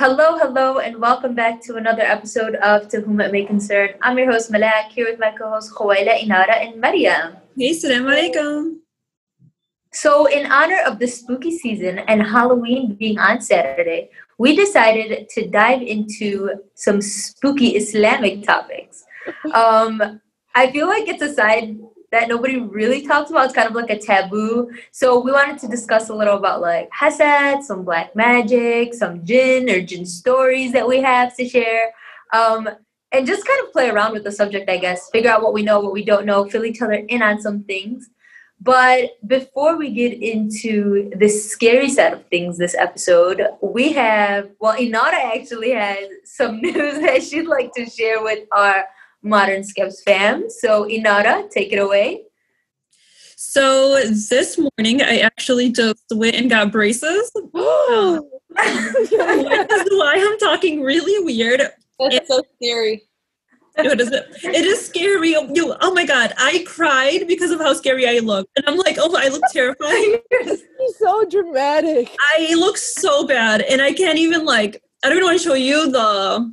Hello, hello, and welcome back to another episode of To Whom It May Concern. I'm your host Malak, here with my co-hosts Khawaila, Inara, and Mariam. Hey, salam alaikum. So, in honor of the spooky season and Halloween being on Saturday, we decided to dive into some spooky Islamic topics. Um, I feel like it's a side that nobody really talks about. It's kind of like a taboo. So we wanted to discuss a little about like hasad, some black magic, some jinn or jinn stories that we have to share. Um, and just kind of play around with the subject, I guess. Figure out what we know, what we don't know, fill each other in on some things. But before we get into the scary side of things this episode, we have, well, Inara actually has some news that she'd like to share with our Modern Skeps fam. So, Inara, take it away. So, this morning I actually just went and got braces. this is why I'm talking really weird. That's so scary. What is it? It is scary. You, oh my god, I cried because of how scary I look, and I'm like, oh, I look terrifying. He's so dramatic. I look so bad, and I can't even like. I don't even want to show you the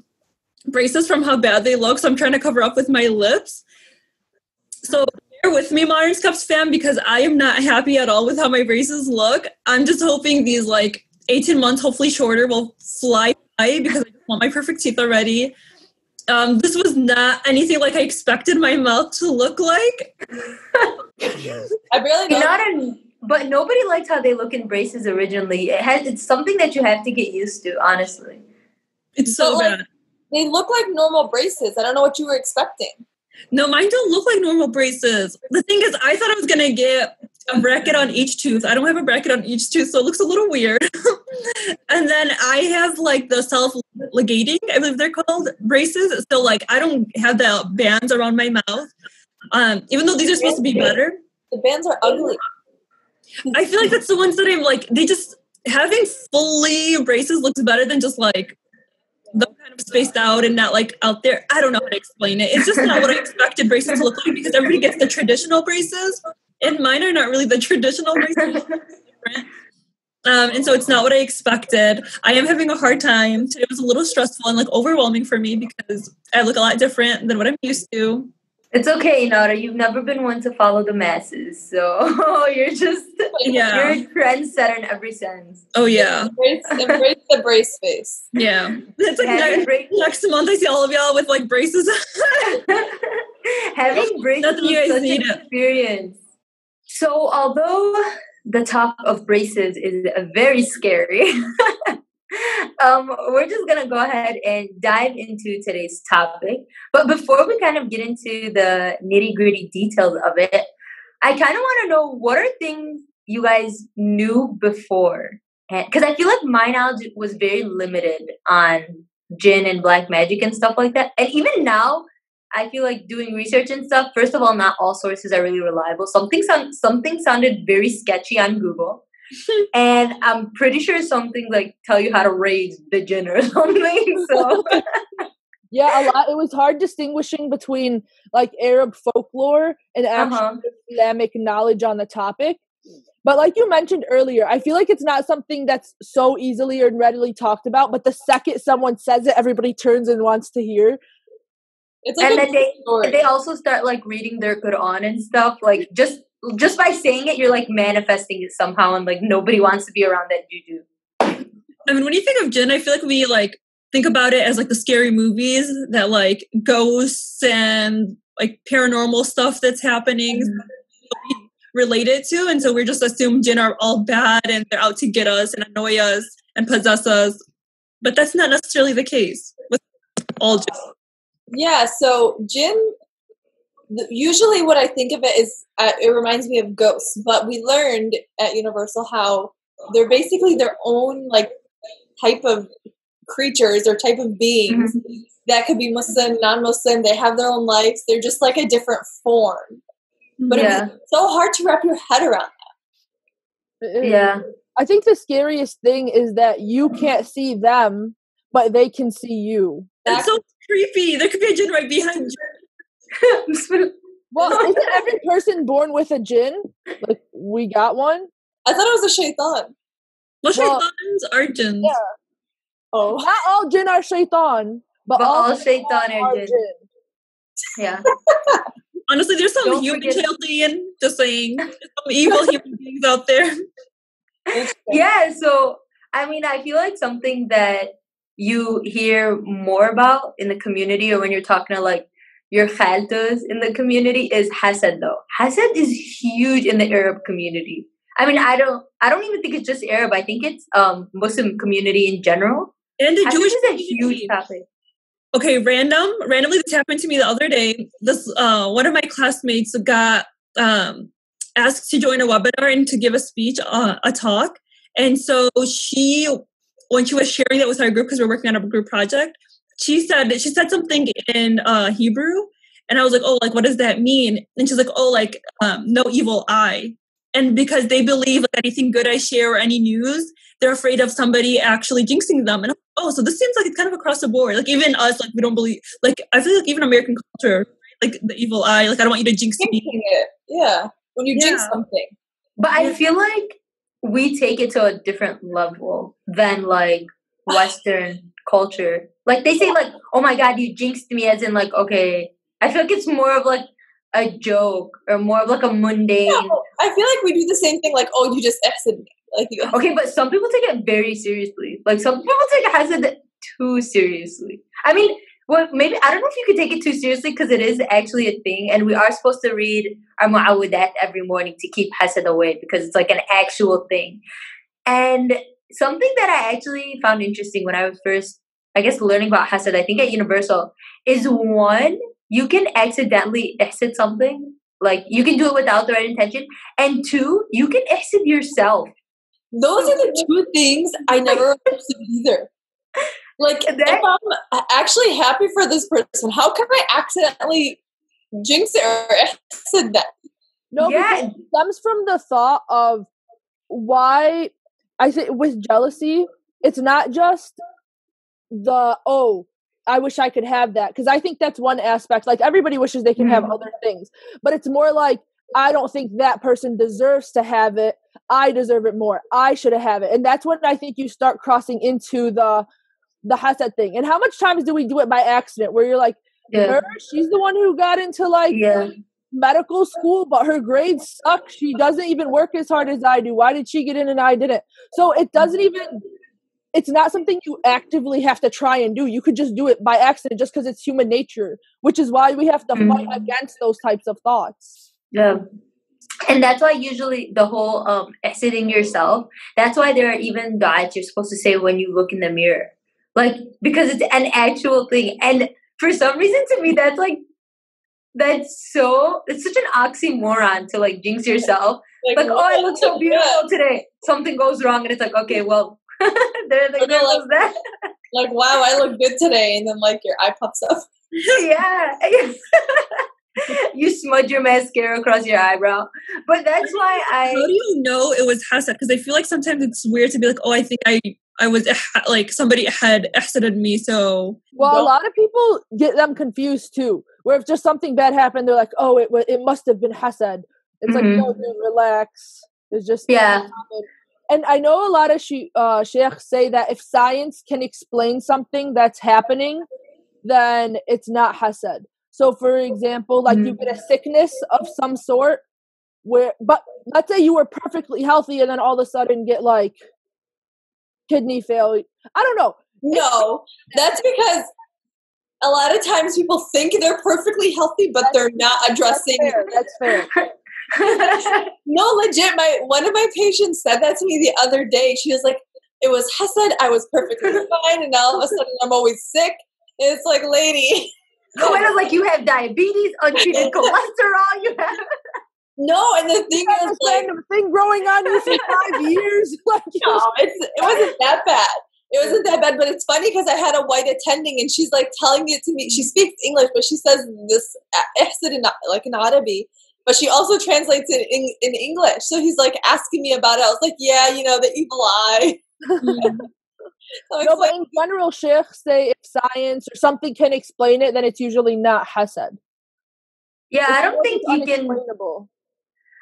braces from how bad they look, so I'm trying to cover up with my lips. So bear with me, Modern Skeps fam, because I am not happy at all with how my braces look. I'm just hoping these like 18 months, hopefully shorter, will fly by because I want my perfect teeth already. Um, this was not anything like I expected my mouth to look like. I barely know. Not in, but nobody liked how they look in braces originally. It has, it's something that you have to get used to, honestly. It's so But, like, bad. They look like normal braces. I don't know what you were expecting. No, mine don't look like normal braces. The thing is, I thought I was gonna get a bracket on each tooth. I don't have a bracket on each tooth, so it looks a little weird. and then I have like the self ligating, I believe they're called braces. So like I don't have the bands around my mouth. Um, even though these are supposed to be better. The bands are ugly. I feel like that's the ones that I'm like, they just having fully braces looks better than just like the kind of spaced out and not like out there. I don't know how to explain it. It's just not what I expected braces to look like because everybody gets the traditional braces, and mine are not really the traditional braces. Um, and so it's not what I expected. I am having a hard time. Today was a little stressful and like overwhelming for me because I look a lot different than what I'm used to. It's okay, Inara. You've never been one to follow the masses, so you're just Yeah. you're a trendsetter in every sense. Oh yeah, Embrace, embrace the brace face. yeah. It's like next, bra- next month I see all of y'all with like braces. having braces Nothing you is such an it. experience. So, although the talk of braces is uh, very scary, um, we're just gonna go ahead and dive into today's topic. But before we kind of get into the nitty gritty details of it, I kind of want to know what are things you guys knew before, because I feel like my knowledge was very limited on jinn and black magic and stuff like that. And even now, I feel like doing research and stuff. First of all, not all sources are really reliable. Something something sounded very sketchy on Google, and I'm pretty sure something like tell you how to raise the jinn or something. So Yeah, a lot. It was hard distinguishing between like Arab folklore and actual Uh-huh. Islamic knowledge on the topic. But like you mentioned earlier, I feel like it's not something that's so easily and readily talked about. But the second someone says it, everybody turns and wants to hear. It's like and then they story. they also start like reading their Quran and stuff. Like just just by saying it, you're like manifesting it somehow, and like nobody wants to be around that juju. I mean, when you think of Jinn, I feel like we like think about it as like the scary movies that like ghosts and like paranormal stuff that's happening mm-hmm. related to, and so we just assume Jinn are all bad and they're out to get us and annoy us and possess us. But that's not necessarily the case with all Jinn. Yeah, so Jinn, th- usually what I think of it is, uh, it reminds me of ghosts, but we learned at Universal how they're basically their own like type of creatures or type of beings that could be Muslim, non-Muslim. They have their own lives. They're just like a different form. But Yeah. it's so hard to wrap your head around. It is. Yeah. I think the scariest thing is that you can't see them, but they can see you. That's so creepy. There could be a Jinn right behind you. Well, isn't every person born with a jinn? Like we got one. I thought it was a shaitan. Well, Well- shaitans are Jinns. Yeah. Oh, Not all jinn are shaitan, but, But all shaitan shaitan are jinn. Yeah. Honestly, there's some Don't human forget- Chaldean, just saying. There's some evil human beings out there. Yeah. So, I mean, I feel like something that you hear more about in the community or when you're talking to like your khaltas in the community is hasad though. Hasad is huge in the Arab community. I mean, I don't, I don't even think it's just Arab. I think it's um Muslim community in general. And the Hasad Jewish is a huge topic. Okay, random. Randomly, this happened to me the other day. This uh, one of my classmates got um, asked to join a webinar and to give a speech, uh, a talk. And so she, when she was sharing that with our group, because we're working on a group project, she said she said something in uh, Hebrew, and I was like, "Oh, like what does that mean?" And she's like, "Oh, like um, no evil eye." And because they believe like anything good I share or any news, they're afraid of somebody actually jinxing them. And like, oh, so this seems like it's kind of across the board. Like even us, like we don't believe. Like I feel like even American culture, like the evil eye. Like I don't want you to jinx me. it. Yeah, when you jinx something. But I feel like we take it to a different level than like Western culture. Like they say, like, "Oh my God, you jinxed me," as in like, okay. I feel like it's more of like a joke or more of like a mundane. No, I feel like we do the same thing. Like, oh, you just exited me. Like, you, Okay, but some people take it very seriously. Like some people take Hasad too seriously. I mean, well, maybe I don't know if you could take it too seriously because it is actually a thing, and we are supposed to read our mu'awadat every morning to keep Hasad away because it's like an actual thing. And something that I actually found interesting when I was first, I guess, learning about Hasad, I think at Universal, is one, you can accidentally exit something. Like you can do it without the right intention. And two, you can exit yourself. those are the two things I never understood either. Like, That- if I'm actually happy for this person, how can I accidentally jinx it or exit that? No, Yeah. because it stems from the thought of why I say with jealousy, it's not just the oh, I wish I could have that because I think that's one aspect. Like everybody wishes they can have Mhm. other things, but it's more like I don't think that person deserves to have it. I deserve it more. I should have it, and that's when I think you start crossing into the the hasad thing. And how much times do we do it by accident? Where you're like, Yeah. her, she's the one who got into like Yeah. medical school, but her grades suck. She doesn't even work as hard as I do. Why did she get in and I didn't? So it doesn't even. It's not something you actively have to try and do. You could just do it by accident, just because it's human nature. Which is why we have to fight Mhm. against those types of thoughts. Yeah. And that's why usually the whole um exiting yourself, that's why there are even du'as you're supposed to say when you look in the mirror. Like because it's an actual thing. And for some reason to me that's like that's so it's such an oxymoron to like jinx yourself. Like, oh I look so beautiful today. Something goes wrong and it's like, okay, well there, there, Or they're goes that. Like, wow, I look good today, and then like your eye pops up. yeah. you smudge your mascara across your eyebrow. But that's why I How do you know it was hasad? Because I feel like sometimes it's weird to be like, oh, I think I I was like somebody had hasaded me, so Well, a Don't- lot of people get them confused too. Where if just something bad happened, they're like, "Oh, it it must have been hasad." It's like, Mhm. no, dude, relax. It's just Yeah. And I know a lot of she, uh, sheikhs say that if science can explain something that's happening, then it's not hasad. So, for example, like you get a sickness of some sort, where but let's say you were perfectly healthy and then all of a sudden get like kidney failure. I don't know. No, that's because a lot of times people think they're perfectly healthy, but they're not That's addressing. fair. That's fair. No, legit. My one of my patients said that to me the other day. She was like, "It was hasad. I was perfectly fine, and now all of a sudden I'm always sick." And it's like, lady, Coetta's like you have diabetes, untreated cholesterol, you have no. And the thing is, this like, random thing growing on you for five years. Like, no, it's, it wasn't that bad. It wasn't that bad, but it's funny because I had a white attending, and she's like telling it to me. She mm-hmm. speaks English, but she says this uh, hasad in uh, like an Arabic, but she also translates it in, in English. So he's like asking me about it. I was like, yeah, you know, the evil eye. Mm-hmm. So no, but like, in general, sheikhs say if science or something can explain it, then it's usually not hasad. Yeah, I don't think you can.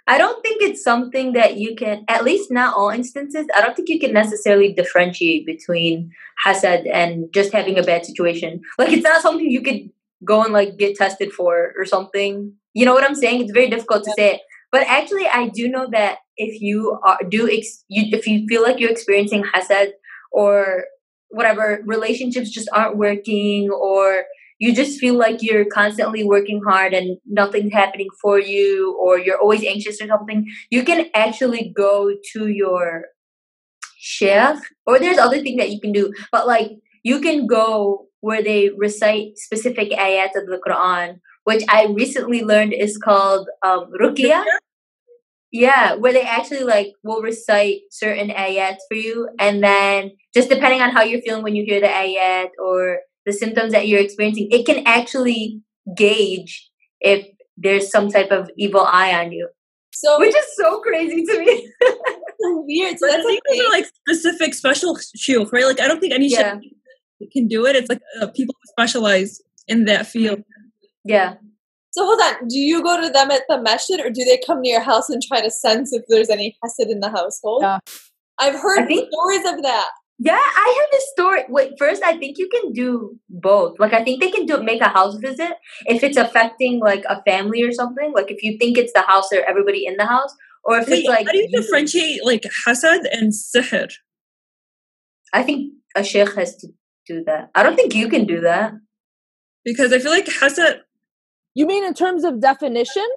I don't think it's something that you can, at least not all instances, I don't think you can necessarily differentiate between hasad and just having a bad situation. Like, it's not something you could go and like get tested for or something. You know what I'm saying? It's very difficult to say it. But actually, I do know that if you are, do, ex, you, if you feel like you're experiencing hasad or whatever, relationships just aren't working or you just feel like you're constantly working hard and nothing's happening for you or you're always anxious or something, you can actually go to your sheikh or there's other thing that you can do. But like you can go where they recite specific ayat of the Quran, which I recently learned is called um, ruqya. Yeah, where they actually like will recite certain ayats for you, and then just depending on how you're feeling when you hear the ayat or the symptoms that you're experiencing, it can actually gauge if there's some type of evil eye on you. So, which is so crazy to me. weird. So that's I think those are like specific special shield, right? Like I don't think any yeah. can do it. It's like uh, people who specialize in that field. Yeah. So hold on. Do you go to them at the masjid, or do they come to your house and try to sense if there's any hasad in the household? Yeah. I've heard think, stories of that. Yeah, I have a story. Wait, first, I think you can do both. Like, I think they can do make a house visit if it's affecting like a family or something. Like, if you think it's the house or everybody in the house, or if Wait, it's like how do you, you differentiate like hasad and sihr? I think a sheikh has to do that. I don't think you can do that because I feel like hasad. You mean in terms of definition?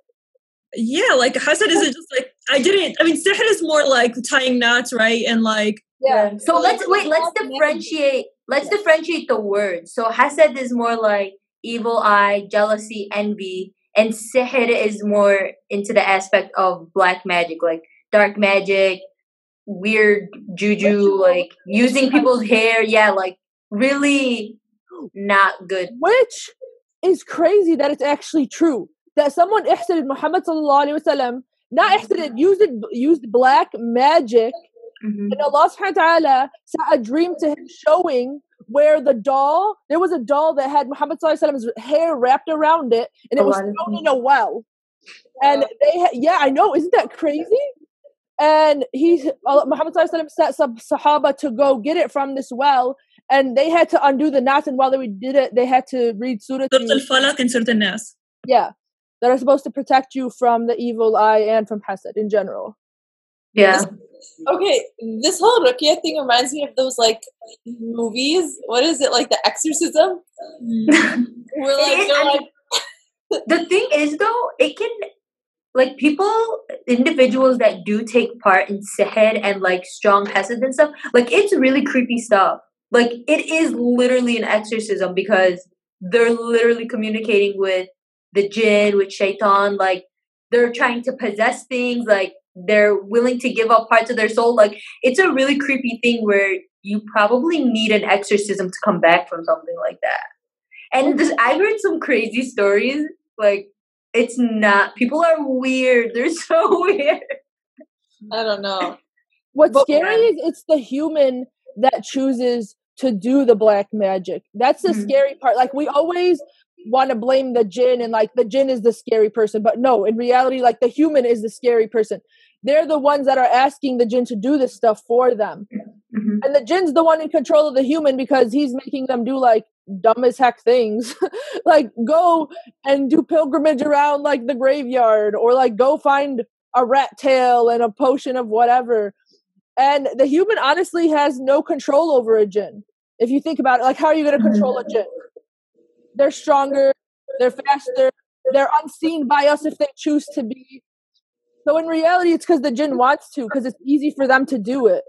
Yeah, like hasad isn't just like I didn't. I mean, sihr is more like tying knots, right? And like yeah. So let's wait. Let's differentiate. Let's differentiate the words. So hasad is more like evil eye, jealousy, envy, and sihr is more into the aspect of black magic, like dark magic, weird juju, like using people's hair. Yeah, like really not good. Which is crazy that it's actually true that someone ihsaned Muhammad sallallahu alaihi wasallam, not ihsaned, used used black magic Mm-hmm. And Allah subhanahu wa ta'ala saw a dream to him showing where the doll, there was a doll that had Muhammad Sallallahu hair wrapped around it and it was thrown in a well. And they, ha- yeah, I know, isn't that crazy? And he, Muhammad Sallallahu set some Sahaba to go get it from this well and they had to undo the knots. And while they did it, they had to read Surah Al-Falaq and Surah Al-Nas. Yeah, that are supposed to protect you from the evil eye and from hasad in general. Yeah. Okay, this whole ruqya thing reminds me of those like movies. What is it like? The Exorcism. We're like, like the thing is though, it can like people, individuals that do take part in sihr and like strong hasad and stuff. Like it's really creepy stuff. Like it is literally an exorcism because they're literally communicating with the jinn, with shaitan. Like they're trying to possess things. Like they're willing to give up parts of their soul. Like it's a really creepy thing where you probably need an exorcism to come back from something like that. And this, I've heard some crazy stories. Like it's not. People are weird. They're so weird. I don't know. What's but, scary is it's the human that chooses to do the black magic. That's the mm-hmm. scary part. Like we always want to blame the jinn and like the jinn is the scary person, but no, in reality, like the human is the scary person they're the ones that are asking the jinn to do this stuff for them. Mm-hmm. And the jinn's the one in control of the human because he's making them do like dumb as heck things. like go and do pilgrimage around like the graveyard or like go find a rat tail and a potion of whatever. And the human honestly has no control over a jinn. If you think about it, like how are you going to control a jinn? They're stronger, they're faster, they're unseen by us if they choose to be. So in reality, it's because the jinn wants to, because it's easy for them to do it.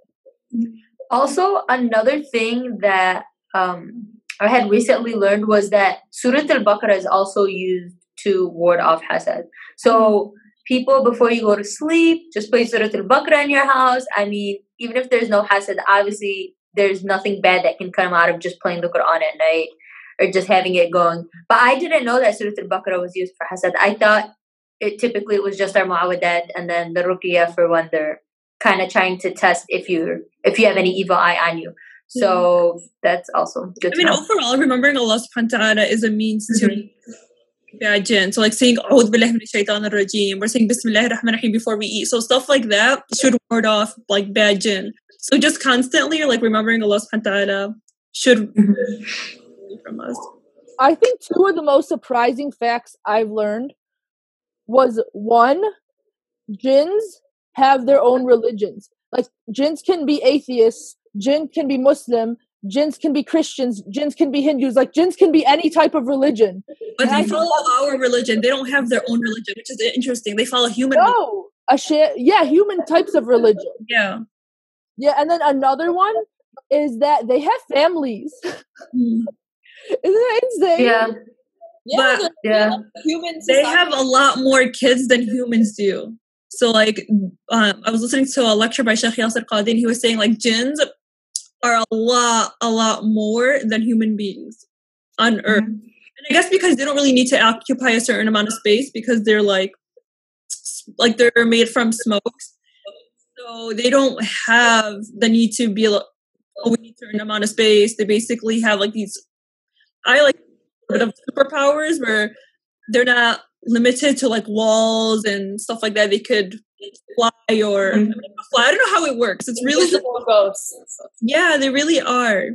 Also, another thing that um, I had recently learned was that Surat Al Baqarah is also used to ward off hasad. So people, before you go to sleep, just play Surah Al Baqarah in your house. I mean, even if there's no hasad, obviously there's nothing bad that can come out of just playing the Quran at night or just having it going. But I didn't know that Surah Al Baqarah was used for hasad. I thought it typically it was just our muawadat and then the ruqya for when they're kind of trying to test if you if you have any evil eye on you. So mm-hmm. that's also good. I mean, know. overall, remembering Allah subhanahu wa ta'ala is a means mm-hmm. to bad jinn. So like saying "A'udhu billahi minash shaitanir rajim" or saying "Bismillahir rahmanir rahim" before we eat. So stuff like that should ward off like bad jinn. So just constantly like remembering Allah subhanahu wa ta'ala should mm-hmm. from us. I think two of the most surprising facts I've learned was one, jinns have their own religions. Like jinns can be atheists, jinn can be Muslim, jinns can be Christians, jinns can be Hindus, like jinns can be any type of religion. But And I they think follow our religion. They don't have their own religion, which is interesting. They follow human. No, a share, yeah, human types of religion. Yeah. Yeah, and then another one is that they have families. Mm. Isn't that insane? Yeah. Yeah, But- they're Yeah. human They society. have a lot more kids than humans do. So like, um, I was listening to a lecture by Sheikh Yasir Qadhi, and he was saying like jinns are a lot, a lot more than human beings on Earth. Mhm. And I guess because they don't really need to occupy a certain amount of space because they're like, like they're made from smokes. So they don't have the need to be like, oh, we need a certain amount of space. They basically have like these, I like bit of superpowers where they're not limited to like walls and stuff like that. They could fly or I, mean, fly. I don't know how it works. It's really ghosts. yeah, they really are.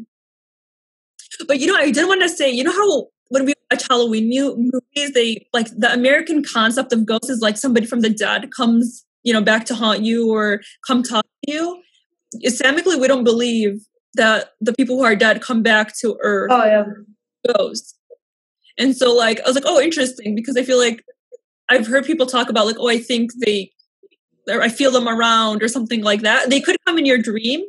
But you know, I did want to say, you know how when we watch Halloween movies, they like the American concept of ghosts is like somebody from the dead comes, you know, back to haunt you or come talk to you. Islamically, we don't believe that the people who are dead come back to Earth Oh yeah. ghosts. And so, like, I was like, oh, interesting, because I feel like I've heard people talk about, like, oh, I think they, or I feel them around or something like that. They could come in your dream,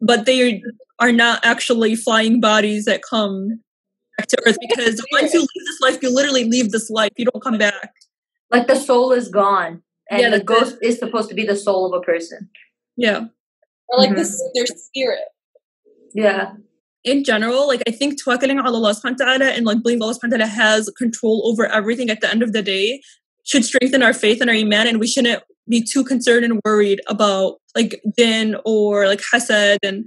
but they are not actually flying bodies that come back to Earth because once you leave this life, you literally leave this life. You don't come back. Like the soul is gone, and Yeah, the that's ghost is supposed to be the soul of a person. Yeah. Or like Mhm. this, their spirit. Yeah. In general, like I think tawakkaling ala Allah subhanahu wa ta'ala and like believing Allah subhanahu wa ta'ala has control over everything at the end of the day should strengthen our faith and our iman and we shouldn't be too concerned and worried about like din or like hasad and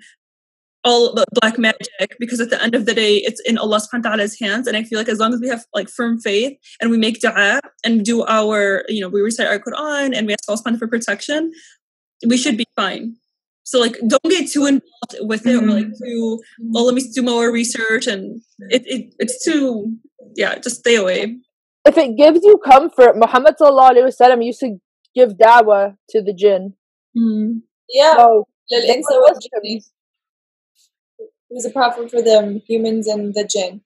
all the black magic because at the end of the day it's in Allah subhanahu wa ta'ala's hands and I feel like as long as we have like firm faith and we make dua and do our you know we recite our Quran and we ask Allah subhanahu for protection we should be fine so like don't get too involved with it mm-hmm. or like mm-hmm. too well let me do more research and it, it it's too yeah just stay away. If it gives you comfort muhammad sallallahu used to give dawah to the jinn. Mm-hmm. yeah. So, he was a prophet for them humans and the jinn.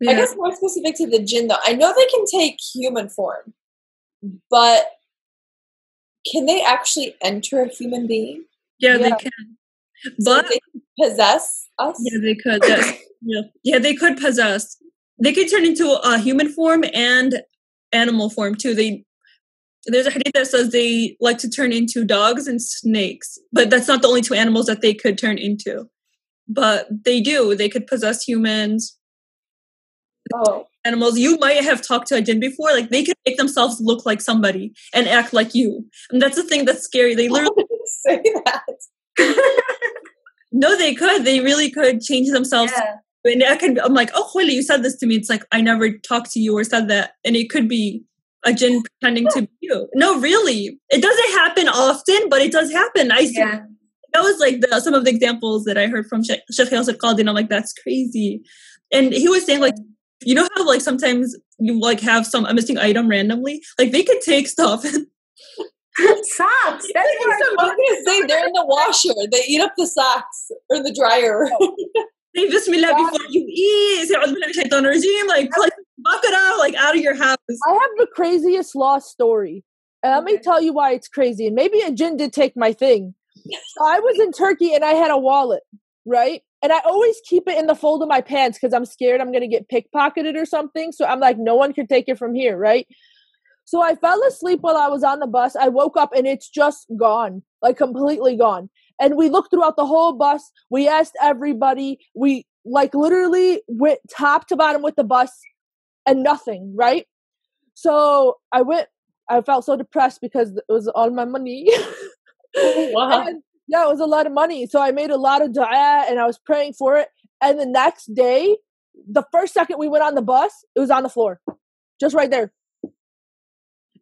Yeah. i guess more specific to the jinn though. I know they can take human form but can they actually enter a human being? Yeah they can. So but they possess us? yeah they could. Yeah. Yeah they could possess. They could turn into a human form and animal form too. They there's a hadith that says they like to turn into dogs and snakes but that's not the only two animals that they could turn into. But they do. They could possess humans. Oh, animals. You might have talked to a jinn before. Like they could make themselves look like somebody and act like you. And that's the thing that's scary. They literally say that. no they could. They really could change themselves. Yeah. and I could I'm like oh Holy you said this to me. It's like I never talked to you or said that. And it could be a jinn pretending to be you. No really. It doesn't happen often but it does happen. I see Yeah. that was like the, some of the examples that I heard from Sheikh Qadhi and I'm like that's crazy. And he was saying like you know how like sometimes you like have some a missing item randomly? Like they could take stuff and Socks. That's I was what gonna say they're in the washer. They eat up the socks or the dryer. Oh. say Bismillah before you eat say "A'udhu billahi minash shaitanir rajeem," like like Baqarah like out of your house I have the craziest lost story. And let me tell you why it's crazy. And maybe a jinn did take my thing. So I was in Turkey and I had a wallet, right? And I always keep it in the fold of my pants because I'm scared I'm going to get pickpocketed or something. So I'm like, no one can take it from here, right? So I fell asleep while I was on the bus. I woke up and it's just gone, like completely gone. And we looked throughout the whole bus. We asked everybody. We like literally went top to bottom with the bus and nothing, right? So I went, I felt so depressed because it was all my money. Oh, wow. And, yeah, it was a lot of money. So I made a lot of dua and I was praying for it. And the next day, the first second we went on the bus, it was on the floor. just right there.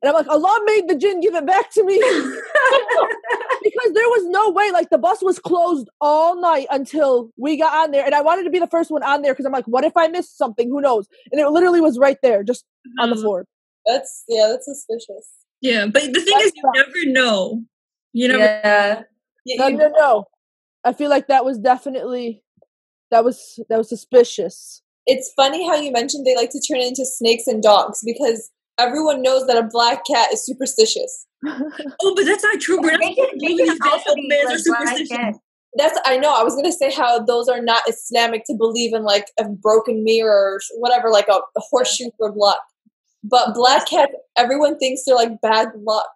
And I'm like, Allah made the jinn give it back to me. because there was no way, like the bus was closed all night until we got on there. And I wanted to be the first one on there because I'm like, what if I missed something? Who knows? And it literally was right there, just mm-hmm. on the mm-hmm. floor. That's yeah, that's suspicious. Yeah, but the thing that's is, you never know. You never. Yeah. No, no, no. I feel like that was definitely that was that was suspicious. It's funny how you mentioned they like to turn into snakes and dogs because everyone knows that a black cat is superstitious. oh, but that's not true. We're not like superstitious. That's I know. I was gonna say how those are not Islamic to believe in like a broken mirror or whatever, like a, a horseshoe for luck. But black cats, everyone thinks they're like bad luck.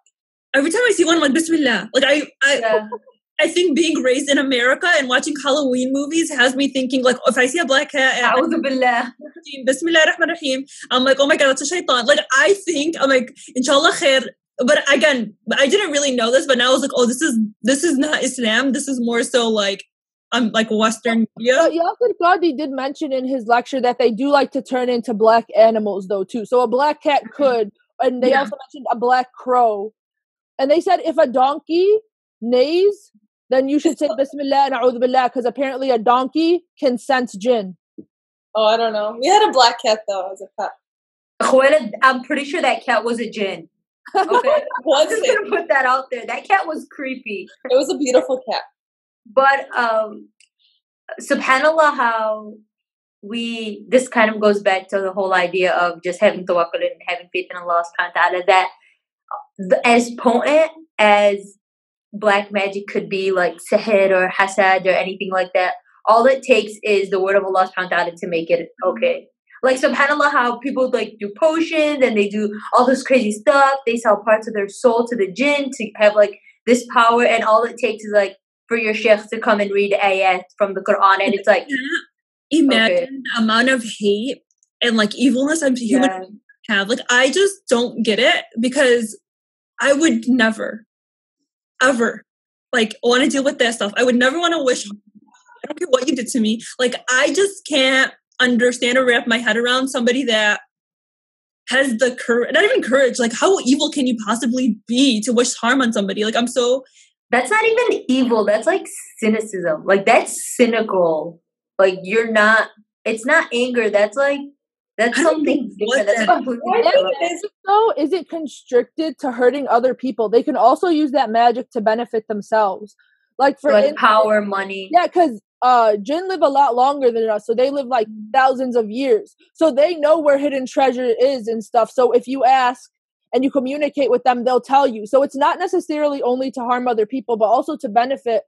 Every time I see one, I'm like Bismillah. Like I, I, yeah. I think being raised in America and watching Halloween movies has me thinking like if I see a black cat billah. Bismillah rahman rahim I'm like oh my god that's a shaitan. Like I think I'm like inshallah khair. But again I didn't really know this but now I was like oh this is this is not Islam. This is more so like um like Western media. But Yasir Qadhi did mention in his lecture that they do like to turn into black animals though too. So a black cat could and they yeah. also mentioned a black crow. And they said if a donkey neighs then you should say Bismillah and A'udhu Billah because apparently a donkey can sense jinn. Oh, I don't know. We had a black cat though as a pet. I'm pretty sure that cat was a jinn. Okay, I'm just gonna put that out there. That cat was creepy. It was a beautiful cat. But um, Subhanallah, how we this kind of goes back to the whole idea of just having tawakkul and having faith in Allah subhanahu wa ta'ala that as potent as black magic could be like sihr or hasad or anything like that. All it takes is the word of Allah subhanahu wa ta'ala to make it okay. Like subhanAllah how people like do potions and they do all this crazy stuff. They sell parts of their soul to the jinn to have like this power and all it takes is like for your sheikh to come and read ayat from the Quran and it's like imagine okay. the amount of hate and like evilness I'm human yeah. have. Like I just don't get it because I would never ever like want to deal with that stuff. I would never want to wish. I don't care what you did to me. Like I just can't understand or wrap my head around somebody that has the courage, not even courage. Like how evil can you possibly be to wish harm on somebody? Like I'm so. That's not even evil. That's like cynicism. Like that's cynical. Like you're not. It's not anger. That's like that's something different. That's completely. So is it constricted to hurting other people? They can also use that magic to benefit themselves. Like for like power, money. Yeah, because uh jinn live a lot longer than us, so they live like thousands of years. So they know where hidden treasure is and stuff. So if you ask and you communicate with them, they'll tell you. So it's not necessarily only to harm other people, but also to benefit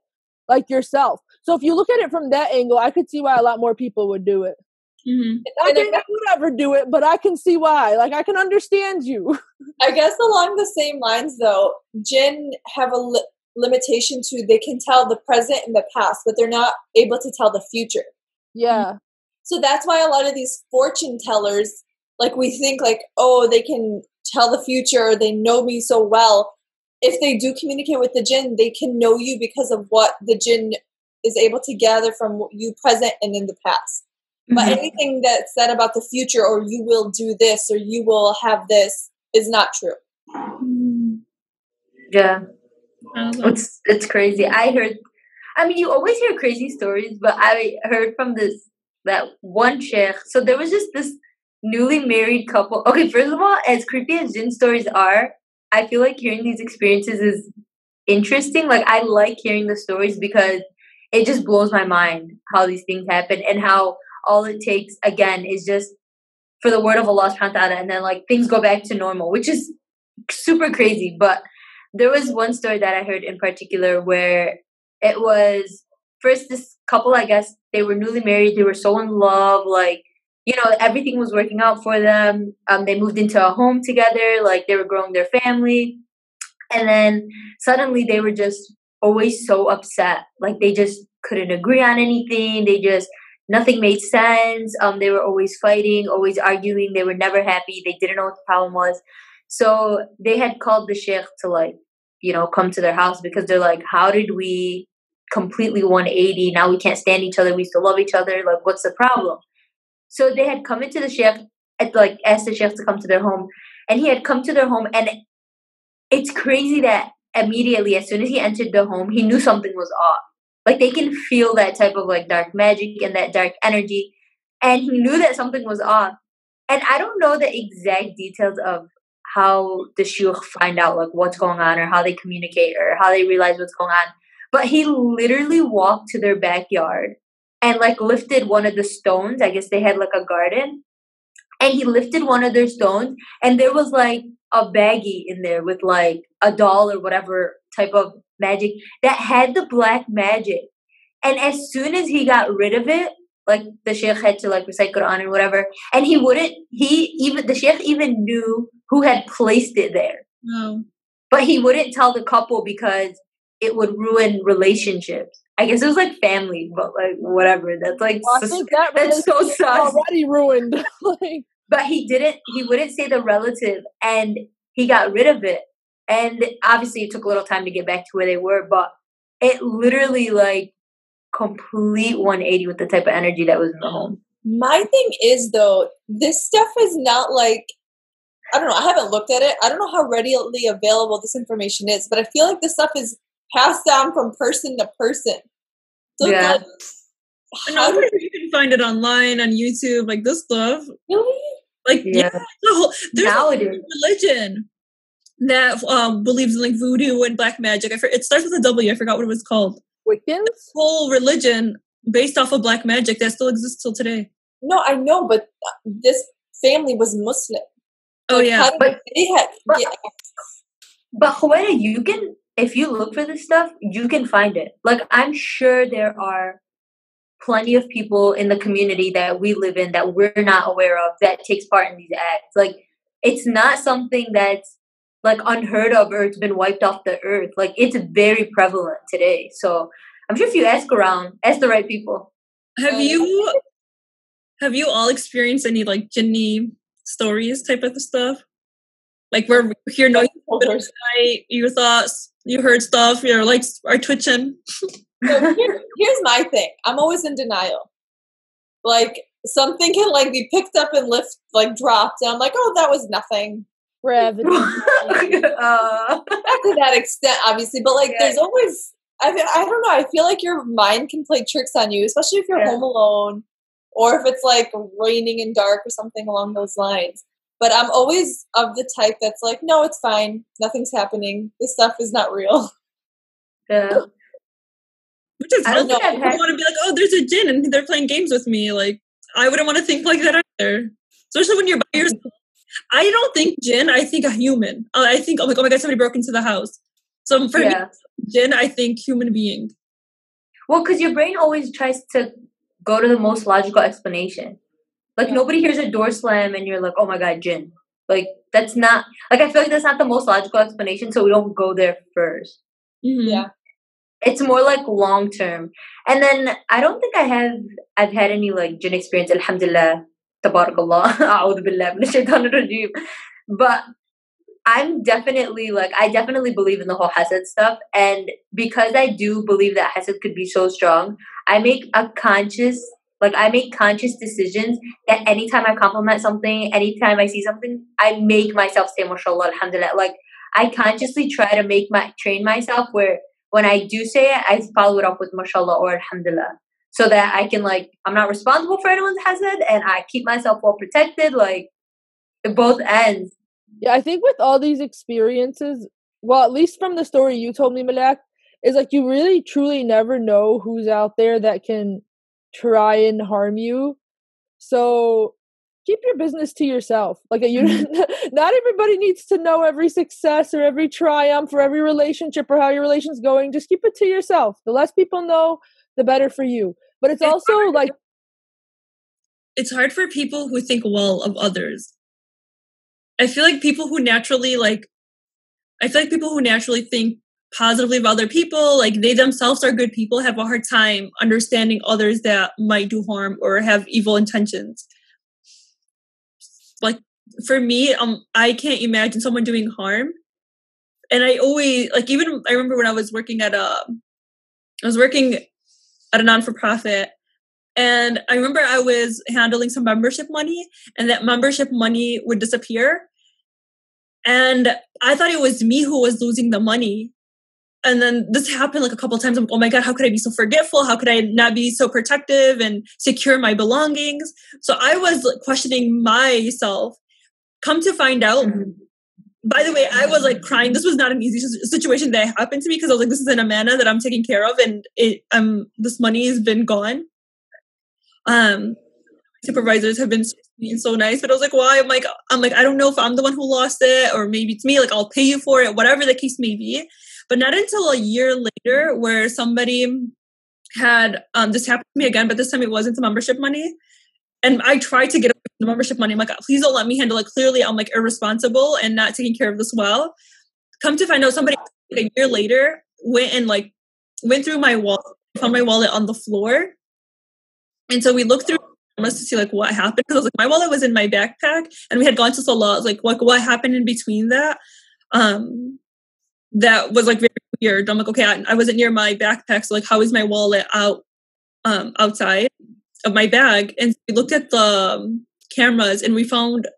like yourself. So if you look at it from that angle, I could see why a lot more people would do it. Mm-hmm. I think I would never do it, but I can see why. Like I can understand you. I guess along the same lines, though, Jinn have a li- limitation to they can tell the present and the past, but they're not able to tell the future. Yeah. So that's why a lot of these fortune tellers, like we think, like oh, they can tell the future, they know me so well. If they do communicate with the Jinn, they can know you because of what the Jinn is able to gather from you present and in the past. But mm-hmm. anything that's said about the future or you will do this or you will have this is not true. Yeah. It's it's crazy. I heard I mean you always hear crazy stories, but I heard from this that one sheikh. So there was just this newly married couple. Okay, first of all, as creepy as jinn stories are, I feel like hearing these experiences is interesting. Like I like hearing the stories because it just blows my mind how these things happen and how all it takes again is just for the word of Allah subhanahu wa ta'ala and then like things go back to normal, which is super crazy. But there was one story that I heard in particular where it was first this couple, I guess, they were newly married, they were so in love, like you know, everything was working out for them. Um, they moved into a home together, like they were growing their family. And then suddenly they were just always so upset. Like they just couldn't agree on anything. They just nothing made sense. Um, they were always fighting, always arguing. They were never happy. They didn't know what the problem was. So they had called the sheikh to like, you know, come to their house because they're like, how did we completely 180? Now we can't stand each other. We still love each other. Like, what's the problem? So they had come into the sheikh had, like asked the sheikh to come to their home, and he had come to their home, and it's crazy that immediately as soon as he entered the home, he knew something was off. Like they can feel that type of like dark magic and that dark energy, and he knew that something was off. And I don't know the exact details of how the shuyukh find out like what's going on or how they communicate or how they realize what's going on. But he literally walked to their backyard and like lifted one of the stones. I guess they had like a garden. And he lifted one of their stones and there was like a baggie in there with like a doll or whatever type of magic that had the black magic. And as soon as he got rid of it, like the sheikh had to like recite Quran and whatever, and he wouldn't. He even the sheikh even knew who had placed it there, No. but he wouldn't tell the couple because it would ruin relationships. I guess it was like family, but like whatever. That's like Well, I sus- think that that's so sus. already ruined. like, But he didn't. He wouldn't say the relative, and he got rid of it. And obviously, it took a little time to get back to where they were, but it literally like complete 180 with the type of energy that was in the home. My thing is though, this stuff is not like I don't know. I haven't looked at it. I don't know how readily available this information is, but I feel like this stuff is passed down from person to person. So Yeah. like, And how also do you can find it online on YouTube, like this stuff. really? Like yeah, Yeah. the whole, there's a religion that um, believes in like voodoo and black magic. I for, it starts with a W. I forgot what it was called. Wiccans? Whole religion based off of black magic that still exists till today. No, I know, but this family was Muslim. Oh yeah, how But- they had but- get But Huwaida, you can if you look for this stuff, you can find it. Like I'm sure there are plenty of people in the community that we live in that we're not aware of that takes part in these acts. Like it's not something that's like unheard of or it's been wiped off the earth. Like it's very prevalent today. So I'm sure if you ask around, ask the right people. have Uh, you have you all experienced any like jinny stories type of stuff? Like where you hear noise in the middle of the night, you thought you heard stuff, your lights are twitching. So here, here's my thing. I'm always in denial. Like something can like be picked up and lift, like dropped, and I'm like, oh, that was nothing. Gravity. uh, Not to that extent, obviously, but like, Yeah. there's always. I mean, I don't know. I feel like your mind can play tricks on you, especially if you're Yeah. home alone, or if it's like raining and dark or something along those lines. But I'm always of the type that's like, no, it's fine. Nothing's happening. This stuff is not real. yeah. Which is I don't healthy. think I've want to be like, oh, there's a jinn and they're playing games with me. Like, I wouldn't want to think like that either. Especially when you're by yourself. I don't think Jinn. I think a human. Uh, I think, oh my, oh my god, somebody broke into the house. So for me, yeah. jinn, I think human being. Well, because your brain always tries to go to the most logical explanation. Like Yeah. nobody hears a door slam and you're like, "Oh my god, Jinn." Like that's not like I feel like that's not the most logical explanation, so we don't go there first. Mhm. Yeah. It's more like long term. And then I don't think I have I've had any like Jinn experience. Alhamdulillah, But I'm definitely like I definitely believe in the whole hasad stuff, and because I do believe that hasad could be so strong, I make a conscious like I make conscious decisions that anytime I compliment something, anytime I see something, I make myself say mashallah alhamdulillah. Like I consciously try to make my train myself where when I do say it, I follow it up with mashallah or alhamdulillah. So that I can like I'm not responsible for anyone's hasad and I keep myself well protected, like both ends. Yeah, I think with all these experiences, well, at least from the story you told me, Malak, is like you really truly never know who's out there that can try and harm you. So keep your business to yourself. Like you, mm-hmm. not everybody needs to know every success or every triumph or every relationship or how your relation's going. Just keep it to yourself. The less people know, the better for you. But it's It's also hard. like It's hard for people who think well of others. I feel like people who naturally like, I feel like people who naturally think positively of other people, like they themselves are good people, have a hard time understanding others that might do harm or have evil intentions. Like for me, um, I can't imagine someone doing harm. And I always like even I remember when I was working at a, I was working at a non for profit, And I remember I was handling some membership money, and that membership money would disappear. And I thought it was me who was losing the money. And then this happened like a couple times. I'm oh my God, how could I be so forgetful? How could I not be so protective and secure my belongings? So I was questioning myself. Come to find out, Mhm. By the way, I was like crying. This was not an easy situation that happened to me because I was like, this is an amana that I'm taking care of, and it um this money has been gone. Um, supervisors have been being so nice, but I was like, why? I'm like, I'm like, I don't know if I'm the one who lost it, or maybe it's me. Like, I'll pay you for it, whatever the case may be. But not until a year later, where somebody had um this happened to me again, but this time it wasn't the membership money. And I tried to get the membership money. I'm like, please don't let me handle it. Clearly, I'm like irresponsible and not taking care of this well. Come to find out, somebody like, a year later went and like went through my wallet, found my wallet on the floor. And so we looked through to see like what happened. Because I was like, my wallet was in my backpack and we had gone to Salah. Like, what what happened in between that? Um that was like very weird. I'm like, okay, I, I wasn't near my backpack, so like how is my wallet out um outside of my bag? And we looked at the um, cameras and we found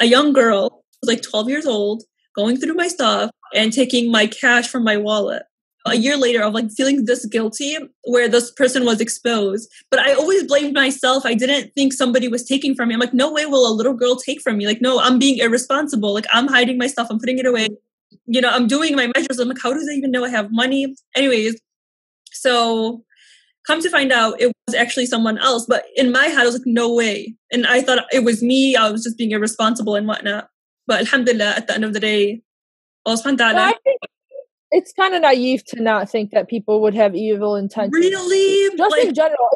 a young girl, like 12 years old, going through my stuff and taking my cash from my wallet. A year later, of like feeling this guilty where this person was exposed. But I always blamed myself. I didn't think somebody was taking from me. I'm like, no way will a little girl take from me. Like, no, I'm being irresponsible. Like, I'm hiding my stuff. I'm putting it away. You know, I'm doing my measures. I'm like, how does they even know I have money? Anyways, so come to find out it was actually someone else. But in my head, I was like, no way. And I thought it was me. I was just being irresponsible and whatnot. But alhamdulillah, at the end of the day, Allah subhanahu wa But I ta'ala. think it's kind of naive to not think that people would have evil intentions. Really? Just Like, in general.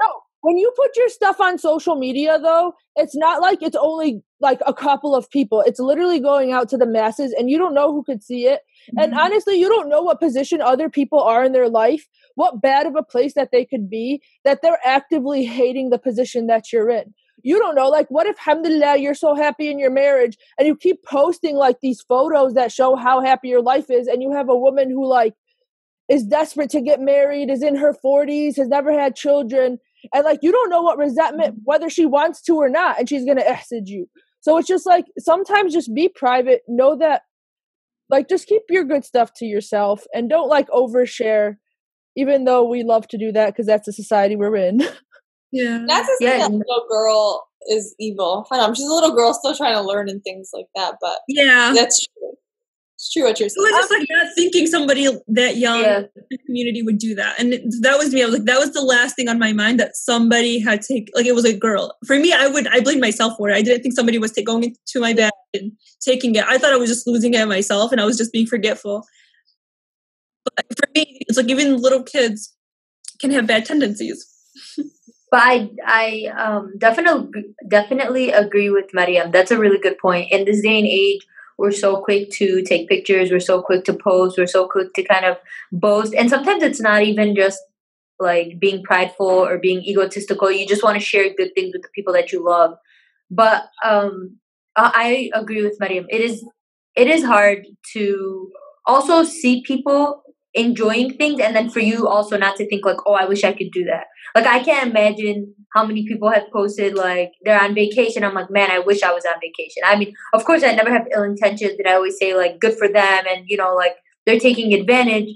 No, when you put your stuff on social media, though, it's not like it's only like a couple of people. It's literally going out to the masses, and you don't know who could see it. And Mm-hmm. honestly, you don't know what position other people are in their life, what bad of a place that they could be, that they're actively hating the position that you're in. You don't know, like, what if, alhamdulillah, you're so happy in your marriage and you keep posting like these photos that show how happy your life is, and you have a woman who, like, is desperate to get married, is in her 40s, has never had children, and like, you don't know what resentment, whether she wants to or not, and she's gonna exit you. So it's just like, sometimes just be private, know that like just keep your good stuff to yourself and don't like overshare even though we love to do that because that's the society we're in yeah. That's to say Yeah. that little girl is evil. I know she's a little girl still trying to learn and things like that, but yeah. that's true. It's true what you're saying. It was just like not thinking somebody that young Yeah. in the community would do that. And that was me. I was like, that was the last thing on my mind that somebody had take like it was a girl. For me, I would I blamed myself for it. I didn't think somebody was ta- going into my bag and taking it. I thought I was just losing it myself and I was just being forgetful. But for me, it's like even little kids can have bad tendencies. But I, I um, definitely, definitely agree with Mariam. That's a really good point. In this day and age, we're so quick to take pictures. We're so quick to post. We're so quick to kind of boast. And sometimes it's not even just like being prideful or being egotistical. You just want to share good things with the people that you love. But um, I agree with Mariam. It is, it is hard to also see people enjoying things and then for you also not to think like oh i wish i could do that like i can't imagine how many people have posted like they're on vacation. I'm like man i wish i was on vacation. I mean of course i never have ill intentions and i always say like good for them and you know like they're taking advantage.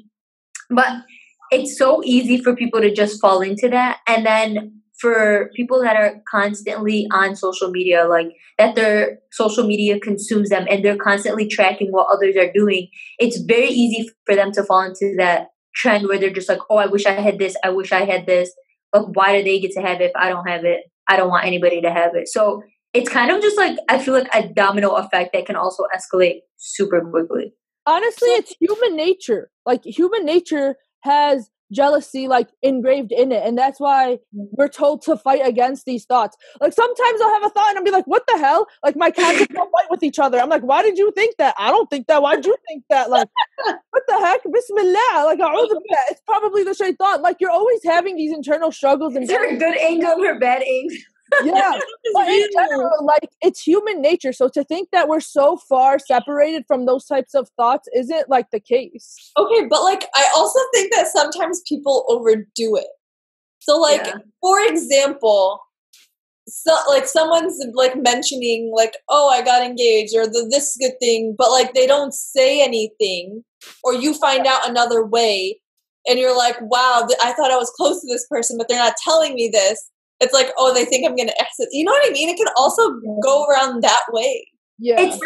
But it's so easy for people to just fall into that and then for people that are constantly on social media like that their social media consumes them and they're constantly tracking what others are doing it's very easy for them to fall into that trend where they're just like oh i wish i had this. I wish i had this why do they get to have it if i don't have it? I don't want anybody to have it. So it's kind of just like i feel like a domino effect that can also escalate super quickly. Honestly it's human nature. Like human nature has jealousy like engraved in it and that's why we're told to fight against these thoughts. Like sometimes i'll have a thought and i'll be like what the hell? Like my cats don't fight with each other. I'm like why did you think that? I don't think that. Why did you think that? Like what the heck? Bismillah. Like it's probably the shaitan like you're always having these internal struggles and is there a good angle or bad angle yeah but in general, like it's human nature. So to think that we're so far separated from those types of thoughts isn't like the case. Okay, but like I also think that sometimes people overdo it. So, like, Yeah. for example, so like someone's like mentioning like, "Oh, I got engaged," or the this good thing, but like they don't say anything, or you find out another way, and you're like, "Wow, th- I thought I was close to this person, but they're not telling me this." It's like, "Oh, they think I'm gonna exit." You know what I mean? It can also go around that way. Yeah. It's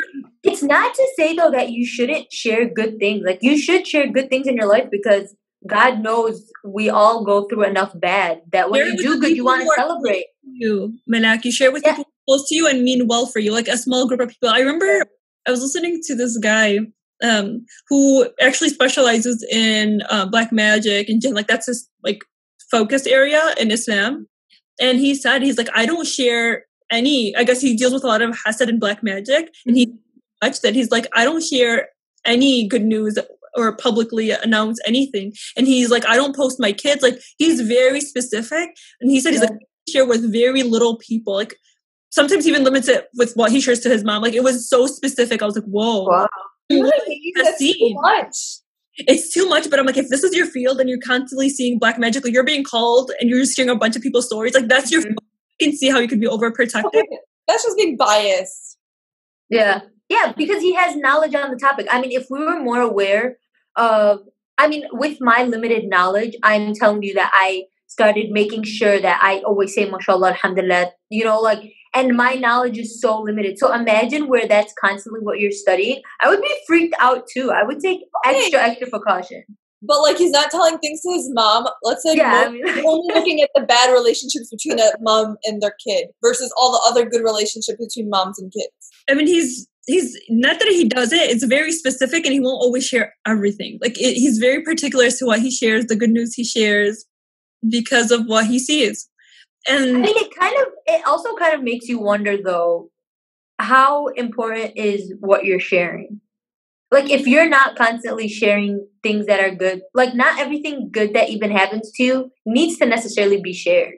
it's not to say though that you shouldn't share good things. Like you should share good things in your life because God knows we all go through enough bad that when Share you do good, you want to celebrate. You, Malak, you share with Yeah. people close to you and mean well for you, like a small group of people. I remember I was listening to this guy um, who actually specializes in uh, black magic and jinn. Like that's his like focus area in Islam. And he said he's like I don't share any. I guess he deals with a lot of hasad and black magic, and he much that he's like I don't share any good news or publicly announce anything. And he's like I don't post my kids. Like he's very specific, and he said he's like share with very little people. Like sometimes he even limits it with what he shares to his mom. Like it was so specific. I was like, whoa. Wow. You know what I mean? A That's too much. It's too much, but I'm like, if this is your field and you're constantly seeing black magic, like you're being called and you're just hearing a bunch of people's stories, like that's your Mhm. field. You can see how you could be overprotective. That's just being biased. Yeah. Yeah, because he has knowledge on the topic. I mean, if we were more aware of, I mean, with my limited knowledge, I'm telling you that I started making sure that I always say, mashallah, alhamdulillah, you know, like, and my knowledge is so limited. So imagine where that's constantly what you're studying. I would be freaked out too. I would take extra, extra precaution. But like he's not telling things to his mom. Let's say Yeah, I mo- mean, only looking at the bad relationships between a mom and their kid versus all the other good relationships between moms and kids. I mean, he's he's not that he does it. It's very specific, and he won't always share everything. Like it, he's very particular as to what he shares, the good news he shares, because of what he sees. I And mean, it kind of, it also kind of makes you wonder though, how important is what you're sharing? Like, if you're not constantly sharing things that are good, like, not everything good that even happens to you needs to necessarily be shared.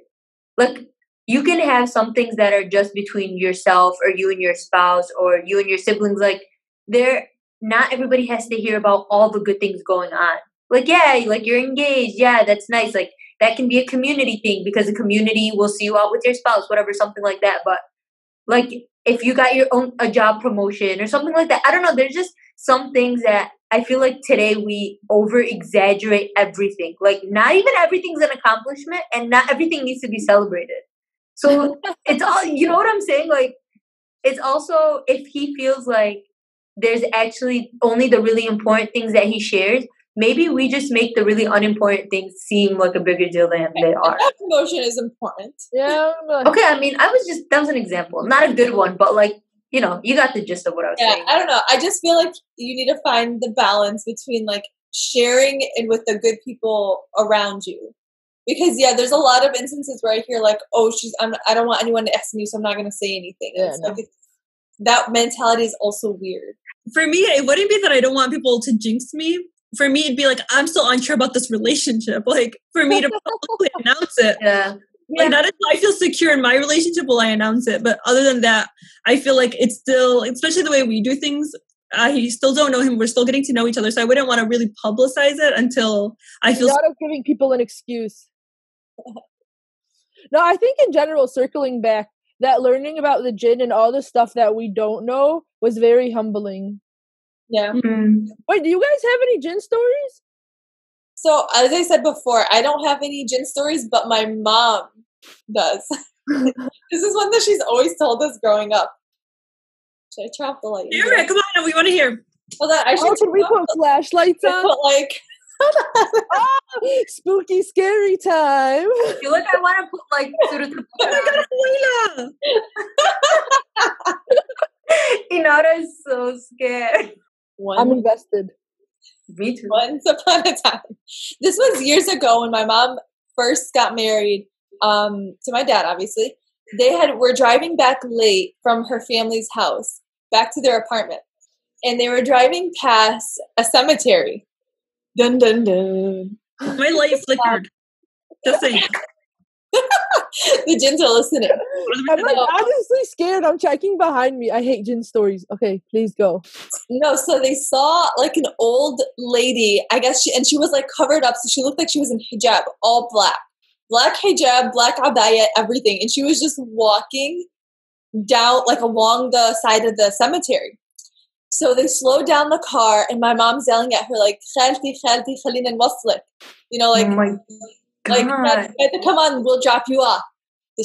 Like, you can have some things that are just between yourself or you and your spouse or you and your siblings. Like, there, not everybody has to hear about all the good things going on. Like, yeah, like you're engaged. Yeah, that's nice. Like, that can be a community thing because the community will see you out with your spouse, whatever, something like that. But like if you got your own a job promotion or something like that, I don't know. There's just some things that I feel like today we over exaggerate everything. Like not even everything's an accomplishment, and not everything needs to be celebrated. So it's all you know what I'm saying. Like it's also if he feels like there's actually only the really important things that he shares maybe we just make the really unimportant things seem like a bigger deal than they are. That promotion is important. Yeah. Okay, I mean, I was just that was an example, not a good one, but like you know, you got the gist of what I was Yeah, saying. I don't know. I just feel like you need to find the balance between like sharing and with the good people around you. Because yeah, there's a lot of instances where I hear like, "Oh, she's I'm I don't want anyone to ask me, so I'm not going to say anything." Yeah, It's no. like, it's- that mentality is also weird. for me, it wouldn't be that I don't want people to jinx me. For me, it'd be like I'm still unsure about this relationship. Like for me to publicly announce it, Yeah, like not until I feel secure in my relationship will I announce it. But other than that, I feel like it's still, especially the way we do things. I still don't know him. We're still getting to know each other, so I wouldn't want to really publicize it until I feel. Not of giving people an excuse. no, I think in general, circling back, that learning about the jinn and all the stuff that we don't know was very humbling. Yeah. Mm. Wait, do you guys have any jinn stories? So as I said before, I don't have any jinn stories, but my mom does. this is one that she's always told us growing up. Should I turn off the light? Hear it. Come on, we want to hear. Hold on, I should Oh, can we put flashlights on? But like, oh, spooky, scary time. I feel like I want to put like sort of Oh my God, Abuela! Inara is so scared. One, I'm invested. Me too. once upon a time. This was years ago when my mom first got married um, to my dad. Obviously, they had were driving back late from her family's house back to their apartment, and they were driving past a cemetery. Dun dun dun. My light flickered. Just saying. the jinns are listening. I'm like honestly scared. I'm checking behind me. I hate jinn stories. Okay, please go. No, so they saw like an old lady, I guess she and she was like covered up, so she looked like she was in hijab, all black. black hijab, black abaya, everything. And she was just walking down, like along the side of the cemetery. So they slowed down the car, and my mom's yelling at her, like, Khalti, Khalti, Khalina Waslik. You know, like, oh like, God. "Khalti, come on, we'll drop you off.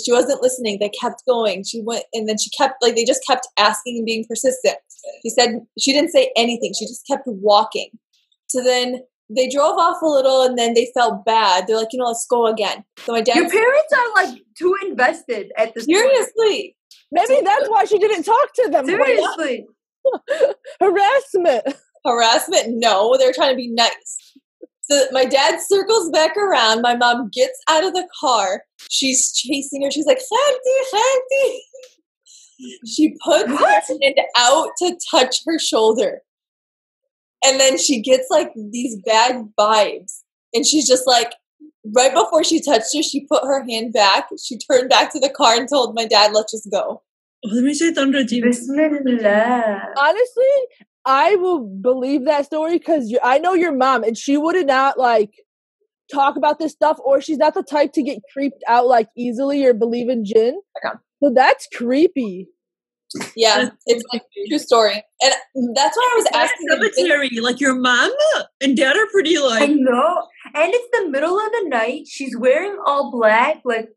She wasn't listening. They kept going. She went, and then she kept, like, they just kept asking and being persistent. She said, she didn't say anything. She just kept walking. So then they drove off a little, and then they felt bad. They're like, you know, let's go again. So my dad, Your parents are like too invested at this point. seriously, Maybe that's why she didn't talk to them. Seriously. Harassment. harassment? No, they're trying to be nice. So my dad circles back around. My mom gets out of the car. She's chasing her. She's like, Khalti, Khalti. She puts her hand out to touch her shoulder. And then she gets like these bad vibes. And she's just like, right before she touched her, she put her hand back. She turned back to the car and told my dad, let's just go. Let me say Thunder Team. Bismillah. Honestly, I will believe that story because I know your mom, and she would not like talk about this stuff, or she's not the type to get creeped out like easily or believe in jinn. Okay. Um so that's creepy. Yeah, it's like true story. And that's why I was Black asking if- cemetery. Like your mom and dad are pretty like. I like. know. And it's the middle of the night. She's wearing all black, like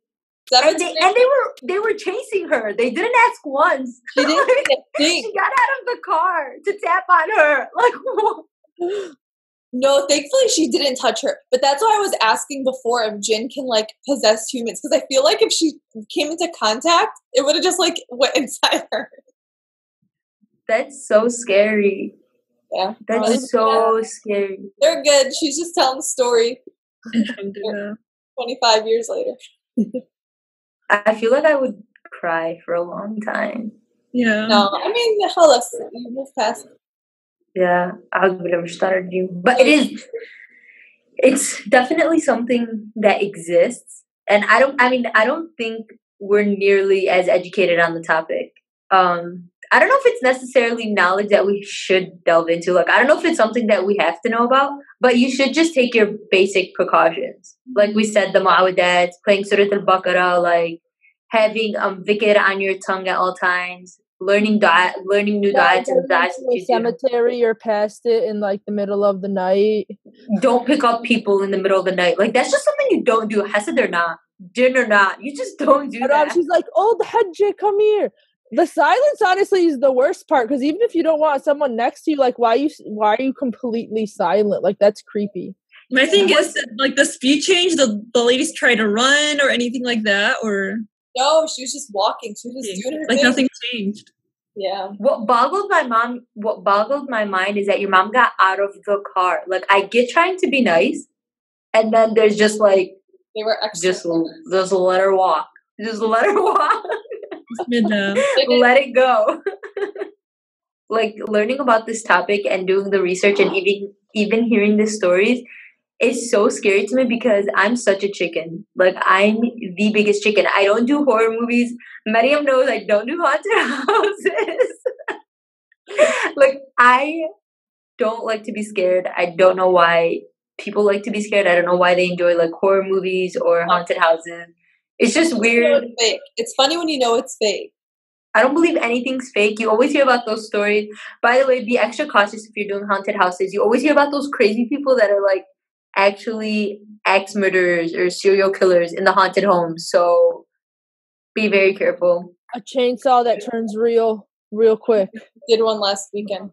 and they, and they were they were chasing her. They didn't ask once. She didn't a she got out of the car to tap on her. Like what? No, thankfully she didn't touch her. But that's why I was asking before if jinn can like possess humans because I feel like if she came into contact, it would have just like went inside her. That's so scary. Yeah, That's so scary. they're good. She's just telling the story 25 years later. I feel like I would cry for a long time. Yeah. No, I mean, you move past. Yeah, I would have started you, but it is. It's definitely something that exists, and I don't. I mean, I don't think we're nearly as educated on the topic. Um, I don't know if it's necessarily knowledge that we should delve into. Like I don't know if it's something that we have to know about, but you should just take your basic precautions. Like we said, the mu'awadats, playing Surat al-Baqarah, like having um dhikr on your tongue at all times, learning dua, learning new Not du'ats and du'ats to that a you do. cemetery or past it in like the middle of the night. don't pick up people in the middle of the night. Like that's just something you don't do. Hasad or not, din or not, you just don't do And um, that. she's like, "Oh, the Hajj, come here." The silence, honestly, is the worst part because even if you don't want someone next to you, like, why you why are you completely silent? Like, that's creepy. My thing is that, like the speed change. The the ladies try to run or anything like that, or No, she was just walking. She was just doing her like thing. nothing changed. Yeah. What boggled my mom, what boggled my mind is that your mom got out of the car. Like I get trying to be nice, and then there's just like They were extra. just just let her walk, just let her walk, Bismillah. let it go. like learning about this topic and doing the research and even even hearing the stories is so scary to me because I'm such a chicken. Like I'm the biggest chicken. I don't do horror movies. Mariam knows I don't do haunted houses. like I don't like to be scared. I don't know why people like to be scared. I don't know why they enjoy like horror movies or haunted houses. It's just You know weird. it's fake. It's funny when you know it's fake. I don't believe anything's fake. You always hear about those stories. By the way, be extra cautious if you're doing haunted houses. You always hear about those crazy people that are like actually axe murderers or serial killers in the haunted homes. So be very careful. A chainsaw that turns real, real quick. Did one last weekend.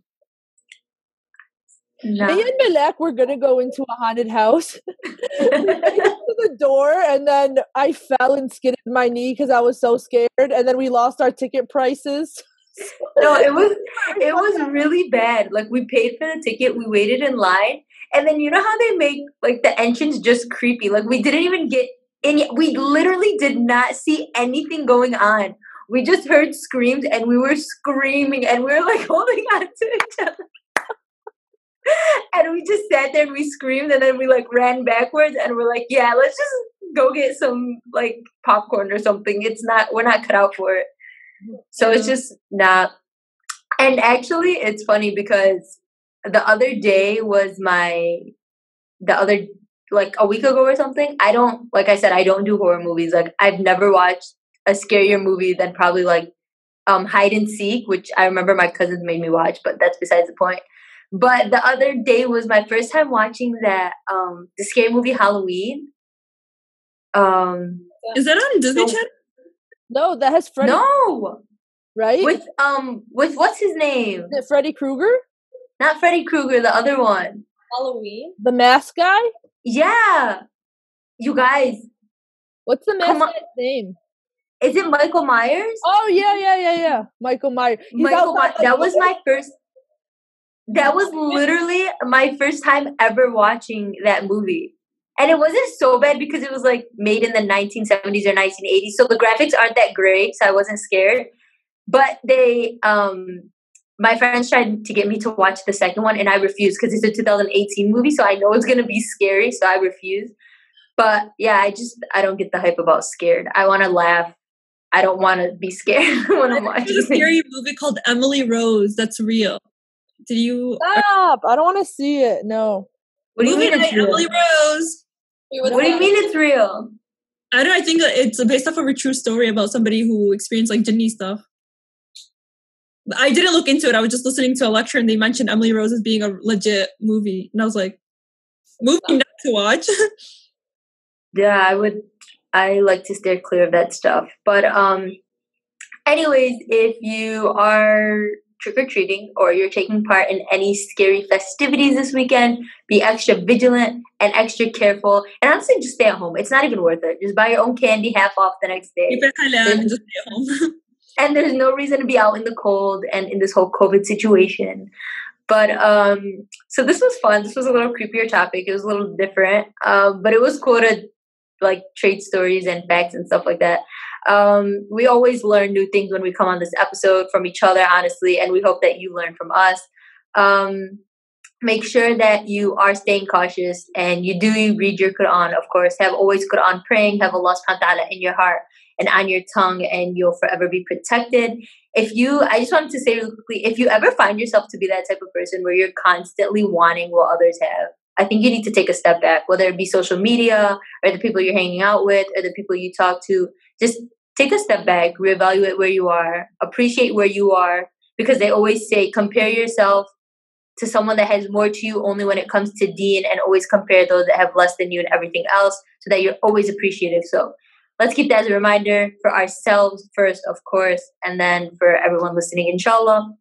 Nah. Me and Malek were gonna go into a haunted house. we made it to the door, and then I fell and skidded my knee because I was so scared. And then we lost our ticket prices. no, it was it was really bad. Like we paid for the ticket, we waited in line, and then you know how they make like the entrance just creepy. Like we didn't even get in. yet- We literally did not see anything going on. We just heard screams, and we were screaming, and we were like holding on to each other. and we just sat there and we screamed, and then we like ran backwards, and we're like, "Yeah, let's just go get some like popcorn or something." It's not we're not cut out for it. So it's just not. And actually, it's funny because the other day was my, the other like a week ago or something. I don't like I said I don't do horror movies. Like I've never watched a scarier movie than probably like um Hide and Seek, which I remember my cousins made me watch, but that's besides the point. But the other day was my first time watching that um the scary movie Halloween. Um Is that on Disney So- Channel? No, that has Freddy, no right? with um with what's his name? Is it Freddy Krueger, Not Freddy Krueger, the other one. Halloween. the mask guy? Yeah, you guys, What's the mask guy's name? is it Michael Myers? Oh yeah, yeah, yeah, yeah. Michael Myers. He's Michael, outside My- that was my first. That was literally my first time ever watching that movie. And it wasn't so bad because it was like made in the 1970s or 1980s. So the graphics aren't that great. So I wasn't scared. But they, um, my friends tried to get me to watch the second one and I refused because it's a 2018 movie. So I know it's going to be scary. So I refused. But yeah, I just, I don't get the hype about scared. I want to laugh. I don't want to be scared when I'm watching There's a scary movie called Emily Rose that's real. Did you? Stop! I don't want to see it. No. What do you movie mean it's real? Emily Rose. What do you mean it's real? I don't. I think it's based off of a true story about somebody who experienced like Jinny stuff. I didn't look into it. I was just listening to a lecture, and they mentioned Emily Rose as being a legit movie, and I was like, movie not to watch. Yeah, I would. I like to steer clear of that stuff. But um, anyways, if you are trick or treating or you're taking part in any scary festivities this weekend, be extra vigilant and extra careful. And honestly, just stay at home. It's not even worth it. Just buy your own candy half off the next day. And just stay at home. and there's no reason to be out in the cold and in this whole COVID situation. But um, so this was fun. This was a little creepier topic. It was a little different, um, but it was cool to like trade stories and facts and stuff like that. Um, we always learn new things when we come on this episode from each other, honestly, and we hope that you learn from us. Um, make sure that you are staying cautious and you do read your Quran, of course. Have always Quran praying, have Allah subhanahu wa ta'ala in your heart and on your tongue, and you'll forever be protected. If you, I just wanted to say really quickly, if you ever find yourself to be that type of person where you're constantly wanting what others have, I think you need to take a step back, whether it be social media or the people you're hanging out with or the people you talk to. Just take a step back, reevaluate where you are, appreciate where you are, because they always say compare yourself to someone that has more to you only when it comes to deen, and always compare those that have less than you and everything else so that you're always appreciative. So let's keep that as a reminder for ourselves first, of course, and then for everyone listening, inshallah.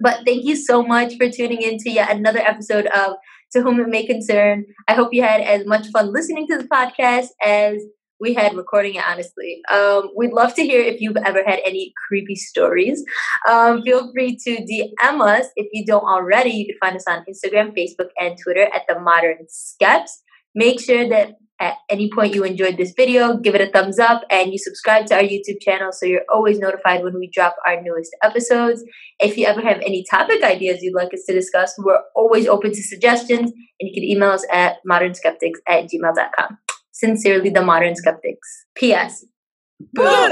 But thank you so much for tuning in to yet another episode of To Whom It May Concern. I hope you had as much fun listening to the podcast as we had recording it, honestly. Um, we'd love to hear if you've ever had any creepy stories. Um, feel free to DM us if you don't already. You can find us on Instagram, Facebook, and Twitter at The Modern Skeps. Make sure that at any point you enjoyed this video, give it a thumbs up and you subscribe to our YouTube channel so you're always notified when we drop our newest episodes. If you ever have any topic ideas you'd like us to discuss, we're always open to suggestions and you can email us at modernskeptics at gmail.com. Sincerely, the Modern Skeptics. P.S. Woo!